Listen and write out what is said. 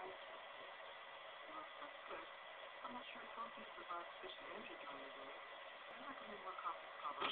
Well, that's good. I'm not sure proteins provide sufficient energy during the day. I recommend more coffee cover.